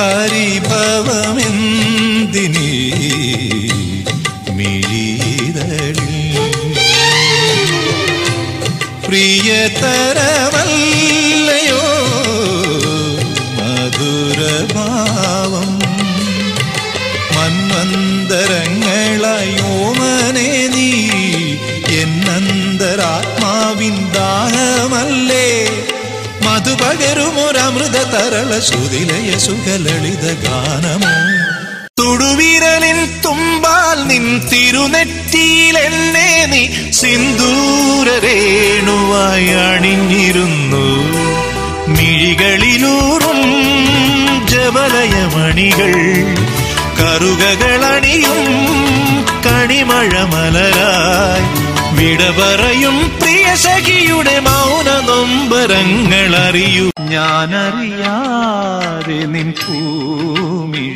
പരിഭവമെന്തിനീ? മിഴിതളിൽ പ്രിയതരവല്ലയോ മധുരഭാവം മന്വന്തരങ്ങളയോമനെ മധുപകരുമൊരമൃത തരള ശ്രുതിലയ സുഖലളിത ഗാനമോ? തൊടുവിരലിൽ തുമ്പാൽ നിൻ തിരുനെറ്റിയിൽ എന്നെ നീ സിന്ദൂരേണുവായി അണിഞ്ഞിരുന്നു. മിഴികളിലൂറും ജബലയമണികൾ കറുകകളണിയും കണിമഴ മലരായി വിട പറയും സഖിയുടെ മൗന നൊമ്പരങ്ങൾ അറിയൂ ഞാനറിയാതെ നിൻ പൂമിഴിത്തുമ്പിൽ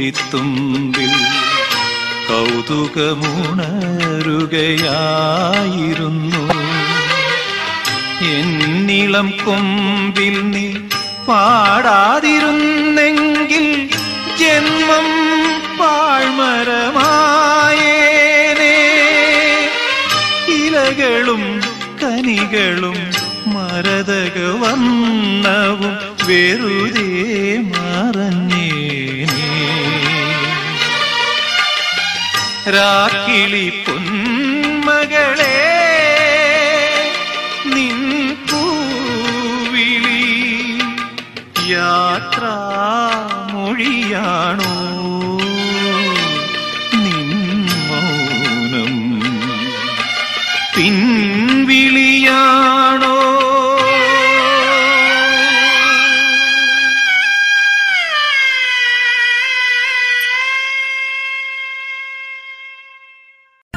കൗതുകമുണരുകയായിരുന്നു. എന്നിളം കൊമ്പിൽ നീ പാടാതിരുന്നെങ്കിൽ കനികളും മരതക വണ്ണവും വെറുതെ മറഞ്ഞേനേ. രാക്കിളി പൊന്മകളെ നിൻ പൂവിളി യാത്രാമൊഴിയാണോ പിൻവിളിയാണോ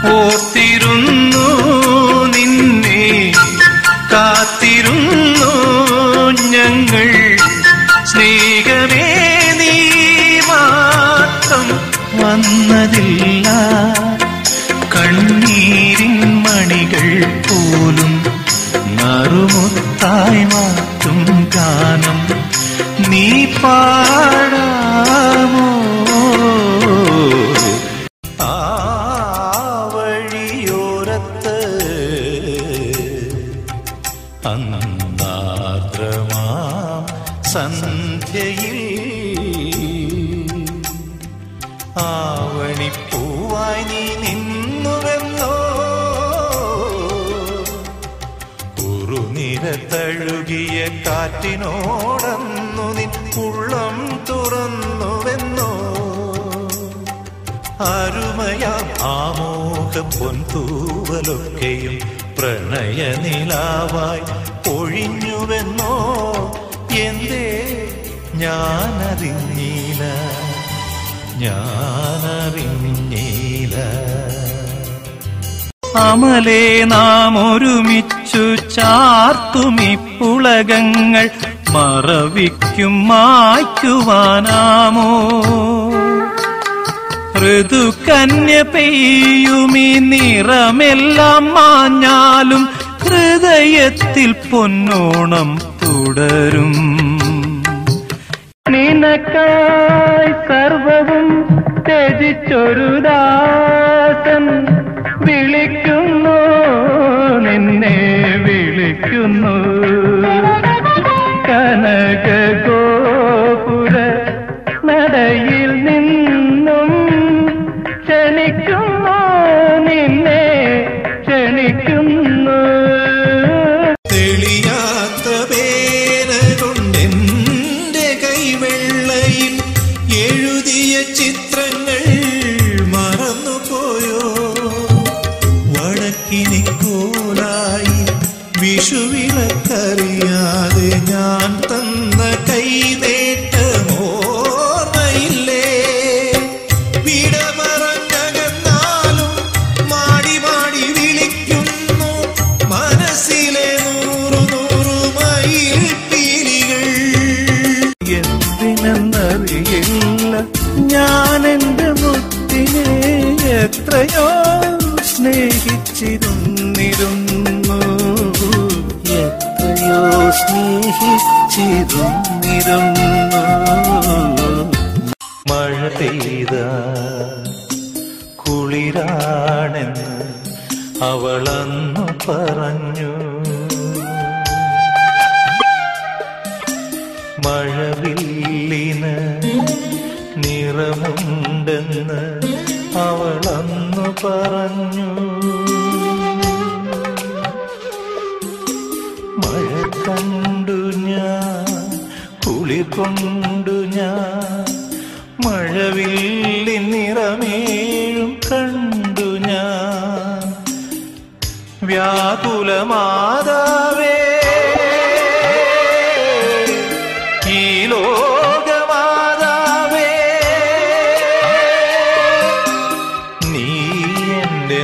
ഓർത്തിരുന്നു നിന്നെ കാത്തിരുന്നു ഞങ്ങൾ. സ്നേഹമേ നീ മാത്രം വന്നതില്ല. മണികൾ പോലും നറുമുത്തായി മാറ്റും ഗാനം നീ പാടാമോ ആ വഴിയോരത്ത് അന്നാർദ്രമാം സന്ധ്യയിൽ ആവണിപ്പൂവായി കുറുനിര തഴുകിയ കാറ്റിനോടന്നു നിൻ ഉള്ളം തുറന്നുവെന്നോ? അരുമയാം ആമോഹ പൊൻതൂവലൊക്കെയും പ്രണയനിലാവായി ഒഴിഞ്ഞുവെന്നോ എന്തേ ഞാനറിഞ്ഞീല ഞാനറിഞ്ഞീല അമലേ നാം ഒരുമിച്ചു ചാർത്തുമി പുളകങ്ങൾ മറവിക്കും മായ്ക്കുവാനാമോ? ഋതുകന്യ പെയ്യുമീ നിറമെല്ലാം മാഞ്ഞാലും ഹൃദയത്തിൽ പൊന്നോണം തുടരും. നിനക്കായി സർവവും ത്യജിച്ചൊരു ദാസൻ. വടക്കിനിക്കോലായി വിഷുവിളക്കറിയാതെ ഞാൻ തന്ന കൈനേട്ടമോർമ്മയില്ലേ വിട പറഞ്ഞകന്നാലും മാടി മാടി വിളിക്കുന്നു. മനസ്സിലെ നൂറു നൂറു മയിൽ പീലികൾ. എന്തിനെന്നറിയില്ല? ഞാൻ എന്റെ മുത്തിനെ എത്രയോ സ്നേഹിച്ചിരുന്നിരുന്നു. എത്രയോ സ്നേഹിച്ചിരുന്നിരുന്നു. മഴ പെയ്ത കുളിരാണെന്ന് അവളന്നു പറഞ്ഞു. മഴവില്ലിന് നിറമുണ്ടെന്ന് അവളന്നു പറഞ്ഞു. മഴ കണ്ടു ഞാൻ കുളി കൊണ്ടു ഞാൻ മഴവില്ലി നിറമേഴും കണ്ടു ഞാൻ. വ്യാകുലമാതാവേ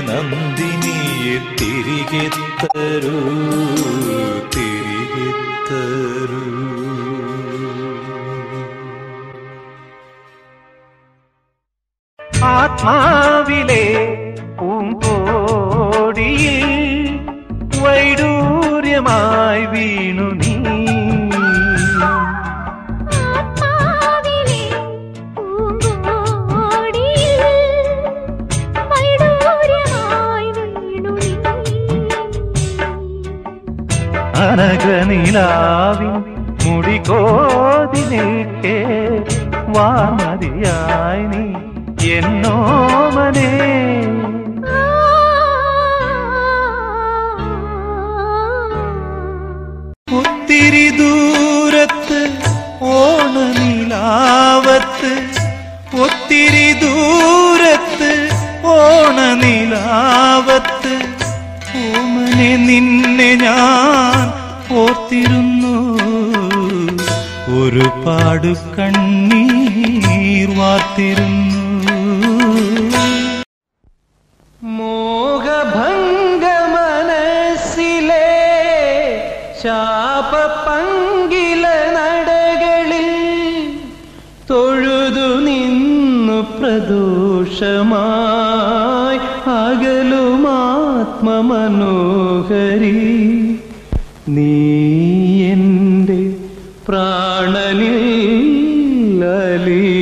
നന്ദിനിയെ തിരികെ തരൂ തിരികെ തരൂ. ആത്മാവിലെ പൂങ്കോടിയിൽ വൈഡൂര്യമായി വീണു അനഘനിലാവിൻ മുടികോതി നിൽക്കേ വാമതിയായി നീ എന്നോമനേ ഒത്തിരി ദൂരത്ത് ഓണനിലാവത്ത് ഒത്തിരി ദൂരത്ത് ഓണനിലാവത്ത് ഓമനെ നിന്നെ ഞാൻ ഓർത്തിരുന്നു ഒരുപാട് കണ്ണീർ വാർത്തിരുന്നു. മോഹഭംഗ മനസ്സിലെ ശാപപങ്കില നടകളിൽ തൊഴുതു നിന്നു പ്രദോഷമായി അകലുമാത്മമനോഹരി. നീ ಕಲಿ